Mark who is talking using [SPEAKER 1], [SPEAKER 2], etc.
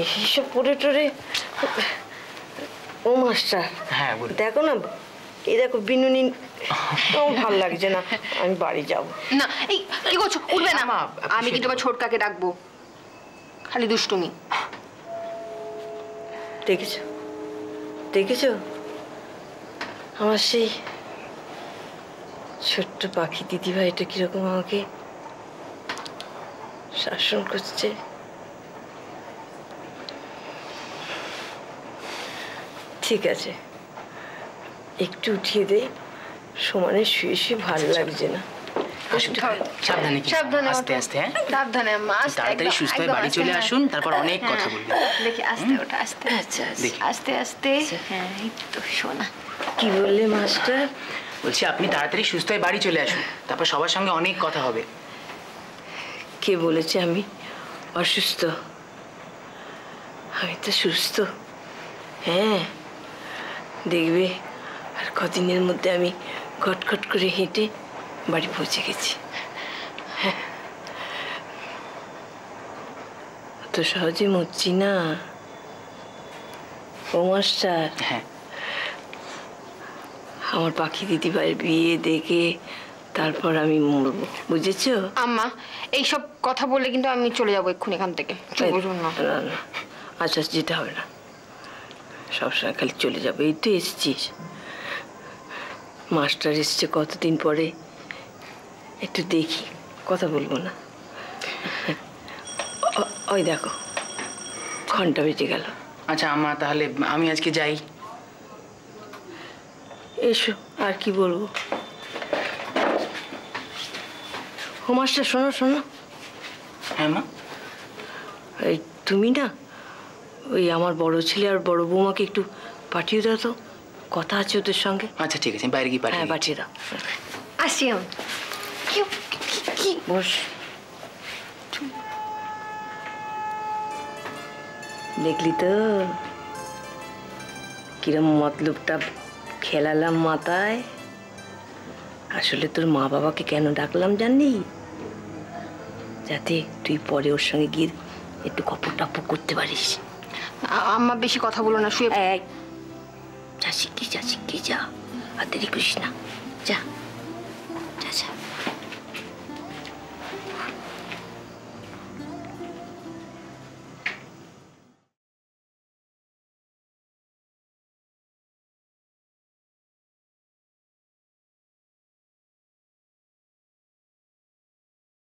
[SPEAKER 1] এইসব পড়ে টরে ও মাস্টার
[SPEAKER 2] হ্যাঁ
[SPEAKER 1] দেখো না এই দেখো বিনুনি ভালো লাগছে না আমি বাড়ি যাব।
[SPEAKER 3] না এই কি করছ? উঠবে না।
[SPEAKER 2] আমা, শুয়ে
[SPEAKER 3] আবার ছোটকাকে ডাকবো। খালি দুষ্টুমি।
[SPEAKER 1] দেখেছ? দেখেছ? আমার সেই ছোট্ট পাখি দিদিভাইটা কীরকম আমাকে শাসন করছে। ঠিক আছে। একটু উঠিয়ে দে সমানে শুয়ে শুয়ে ভালো লাগছে না।
[SPEAKER 2] সাবধানে
[SPEAKER 3] সাবধানে
[SPEAKER 2] আস্তে আস্তে হ্যাঁ?
[SPEAKER 3] সাবধানে
[SPEAKER 2] তাড়াতাড়ি সুস্থ হয়ে বাড়ি চলে। আসুন তারপর অনেক কথা
[SPEAKER 3] দেখি আস্তে ওটা আস্তে
[SPEAKER 1] আচ্ছা আচ্ছা।
[SPEAKER 3] আস্তে আস্তে। হ্যাঁ এই তো শোনা।
[SPEAKER 1] কি বললে মাস্টার?
[SPEAKER 2] বলছি আপনি তাড়াতাড়ি সুস্থ হয়ে বাড়ি চলে আসুন তারপর সবার সঙ্গে অনেক কথা হবে।
[SPEAKER 1] কে বলেছে আমি? অসুস্থ। আমি তো সুস্থ। হ্যাঁ। দেখবে। আর কদিনের মধ্যে আমি খটখট করে হেঁটে বাড়ি পৌঁছে গেছি। হ্যাঁ। অত সহজে মরছি না। ও মাস্টার।
[SPEAKER 2] হ্যাঁ।
[SPEAKER 1] আমার পাখি দিদিভাইয়ের বিয়ে দেখে তারপর আমি মরবো। বুঝেছ?
[SPEAKER 3] আম্মা এইসব কথা বলে কিন্তু আমি চলে যাব এক্ষুনি এখান থেকে। না।
[SPEAKER 1] আচ্ছা যেতে হবে না। সবসময় খালি চলে যাবে এই তো এসছিস মাস্টার এসছে কতদিন পরে? একটু দেখি কথা বলব না। ওই দেখো ঘণ্টা বেজে গেল।
[SPEAKER 2] আচ্ছা আমা তাহলে আমি আজকে যাই।
[SPEAKER 1] এসো আর কি বলব? ও মাস্টার শোনো শোনো।
[SPEAKER 2] হ্যাঁ মা।
[SPEAKER 1] এই তুমি না ওই আমার বড় ছেলে আর বড় বৌমাকে একটু পাঠিয়ে দাও তো। কথা আছে ওদের সঙ্গে।
[SPEAKER 2] আচ্ছা ঠিক আছে বাইরে গিয়ে পাঠিয়ে
[SPEAKER 1] হ্যাঁ পাঠিয়ে দাও।
[SPEAKER 3] আসি আমি। কি
[SPEAKER 1] বস। দেখলি তো? কিরম মতলবটা খেলালাম মাথায়। আসলে তোর মা বাবাকে কেন ডাকলাম জানলি? যাতে তুই পরে ওর সঙ্গে গিয়ে একটু কপর টাপর করতে পারিস।
[SPEAKER 3] আম্মা বেশি কথা বলো না, শুয়ে
[SPEAKER 1] যা শিখি যা শিখি যা? আর দেরি করিস না। যা। যা যা।